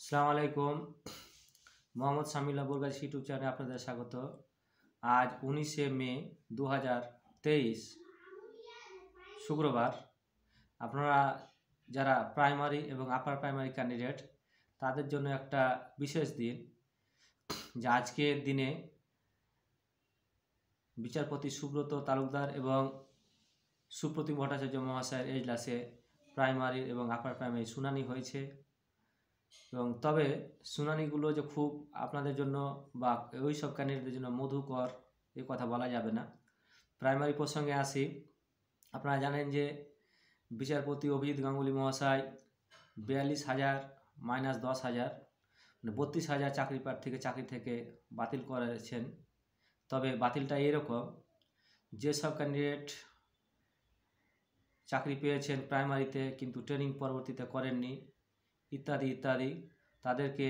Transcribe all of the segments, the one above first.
সালাম আলাইকুম। মোহাম্মদ সামিল্লা বোরগাছ ইউটিউব চ্যানেলে আপনাদের স্বাগত। আজ উনিশে মে দু তেইশ, শুক্রবার। আপনারা যারা প্রাইমারি এবং আপার প্রাইমারি ক্যান্ডিডেট, তাদের জন্য একটা বিশেষ দিন, যে আজকের দিনে বিচারপতি সুব্রত তালুকদার এবং সুপ্রতিম ভট্টাচার্য মহাশয়ের এজলাসে প্রাইমারি এবং আপার প্রাইমারি শুনানি হয়েছে। এবং তবে শুনানিগুলো যে খুব আপনাদের জন্য বা ওই সব ক্যান্ডিডেটদের জন্য মধুকর, এ কথা বলা যাবে না। প্রাইমারি প্রসঙ্গে আসি। আপনারা জানেন যে বিচারপতি অভিজিৎ গাঙ্গুলি মহাশয় বিয়াল্লিশ হাজার মাইনাস দশ হাজার মানে বত্রিশ হাজার চাকরি প্রার্থীকে চাকরি থেকে বাতিল করেছেন। তবে বাতিলটা এরকম যেসব ক্যান্ডিডেট চাকরি পেয়েছেন প্রাইমারিতে কিন্তু ট্রেনিং পরবর্তীতে করেননি ইত্যাদি ইত্যাদি। তাদেরকে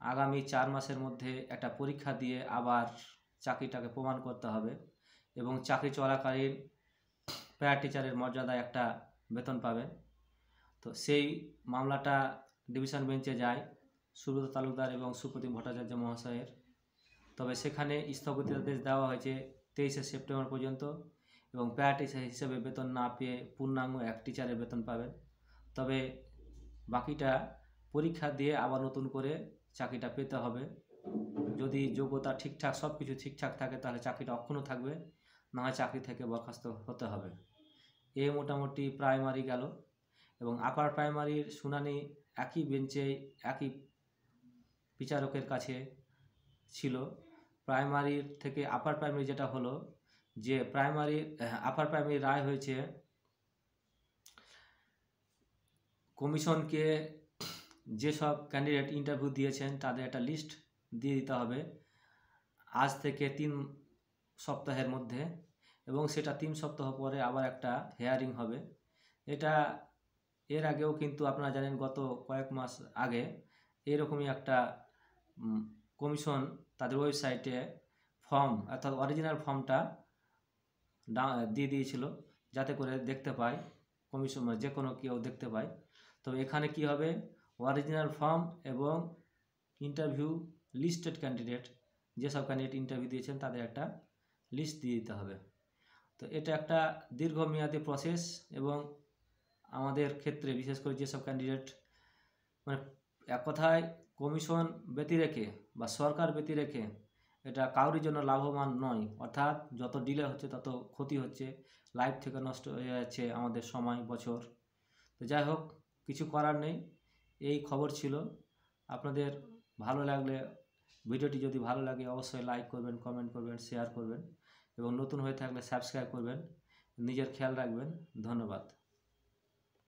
আগামী চার মাসের মধ্যে একটা পরীক্ষা দিয়ে আবার চাকরিটাকে প্রমাণ করতে হবে এবং চাকরি চলাকালীন প্যারা টিচারের মর্যাদায় একটা বেতন পাবেন তো সেই মামলাটা ডিভিশন বেঞ্চে যায়, সুব্রত তালুকদার এবং সুপ্রতিম ভট্টাচার্য মহাশয়ের। তবে সেখানে স্থগিতাদেশ দেওয়া হয়েছে তেইশে সেপ্টেম্বর পর্যন্ত এবং প্যারা টিচার হিসেবে বেতন না পেয়ে পূর্ণাঙ্গ এক টিচারের বেতন পাবেন। তবে বাকিটা পরীক্ষা দিয়ে আবার নতুন করে চাকরিটা পেতে হবে। যদি যোগ্যতা ঠিকঠাক সব কিছু ঠিকঠাক থাকে, তাহলে চাকরিটা অক্ষুণ্ণ থাকবে। না হয় চাকরি থেকে বরখাস্ত হতে হবে। এ মোটামুটি প্রাইমারি গেল এবং আপার প্রাইমারির শুনানি একই বেঞ্চে একই বিচারকের কাছে ছিল। প্রাইমারির থেকে আপার প্রাইমারি যেটা হলো যে প্রাইমারি আপার প্রাইমারি রায় হয়েছে কমিশনকে যেসব ক্যান্ডিডেট ইন্টারভিউ দিয়েছেন তাদের একটা লিস্ট দিয়ে দিতে হবে। আজ থেকে তিন সপ্তাহের মধ্যে এবং সেটা তিন সপ্তাহ পরে আবার একটা হেয়ারিং হবে। এটা এর আগেও কিন্তু আপনারা জানেন গত কয়েক মাস আগে এরকমই একটা কমিশন তাদের ওয়েবসাইটে ফর্ম অর্থাৎ অরিজিনাল ফর্মটা দিয়ে দিয়েছিল যাতে করে দেখতে পায় কমিশন, যে কোনো কেউ দেখতে পায়। তবে এখানে কি হবে? অরিজিনাল ফর্ম এবং ইন্টারভিউ লিস্টেড ক্যান্ডিডেট যেসব ক্যান্ডিডেট ইন্টারভিউ দিয়েছেন তাদের একটা লিস্ট দিয়ে দিতে হবে। তো এটা একটা দীর্ঘমেয়াদী প্রসেস এবং আমাদের ক্ষেত্রে বিশেষ করে যেসব ক্যান্ডিডেট মানে এক কথায় কমিশন ব্যতি রেখে বা সরকার ব্যতি রেখে এটা কাউরির জন্য লাভবান নয়। অর্থাৎ যত ডিলে হচ্ছে তত ক্ষতি হচ্ছে লাইফ থেকে নষ্ট হয়ে যাচ্ছে আমাদের সময়, বছর। তো যাই হোক কিছু করার নেই। এই খবর ছিল। আপনাদের ভালো লাগলে ভিডিওটি যদি ভালো লাগে অবশ্যই লাইক করবেন কমেন্ট করবেন শেয়ার করবেন এবং নতুন হয়ে থাকলে সাবস্ক্রাইব করবেন। নিজের খেয়াল রাখবেন। ধন্যবাদ।